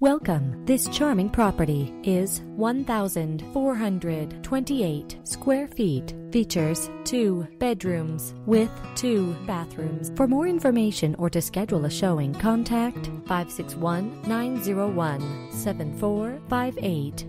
Welcome. This charming property is 1,428 square feet. Features two bedrooms with two bathrooms. For more information or to schedule a showing, contact 561 901 7458.